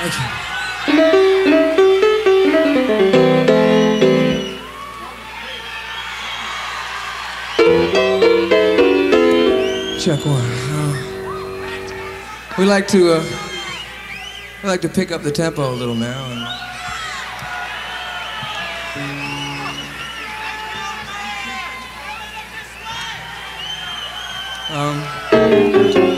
Check one. Uh, we like to uh, we like to pick up the tempo a little now. And, um,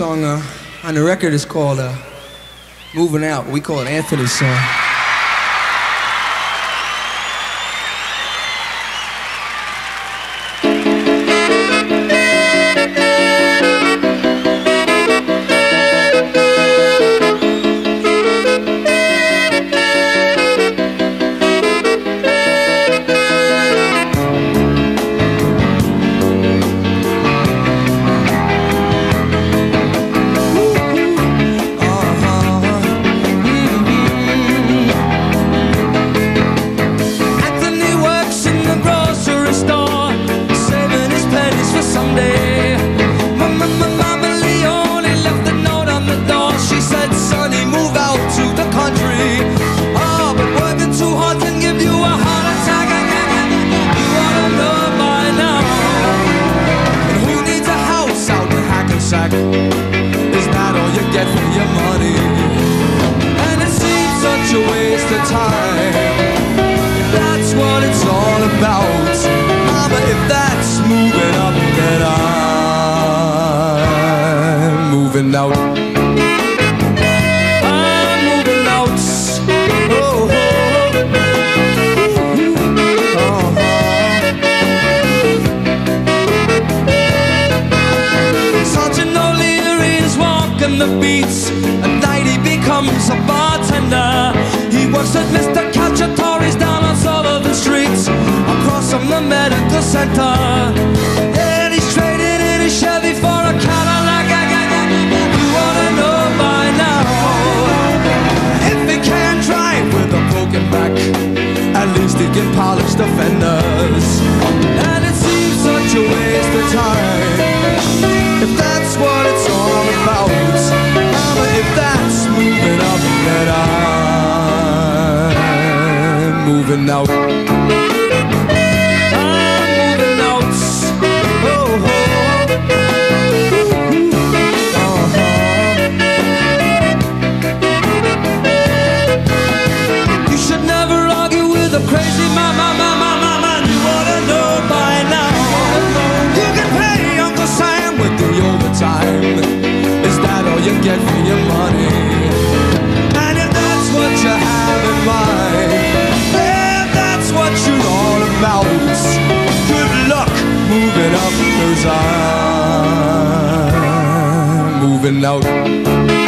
song uh, on the record. It's called uh, "Moving Out." We call it Anthony's song. Saving his pennies for someday. Mama, Mama Leone left a note on the door. She said, "Sonny, move out to the country." Oh, but working too hard can give you a heart attack. You ought to know by now. Who needs a house out in Hackensack? Is that all you get for your money? And it seems such a waste of time. That's moving up, then I'm moving out. I'm moving out. Oh, oh, oh. Sergeant O'Leary is walking the beats. At night he becomes a moving cause I'm moving out.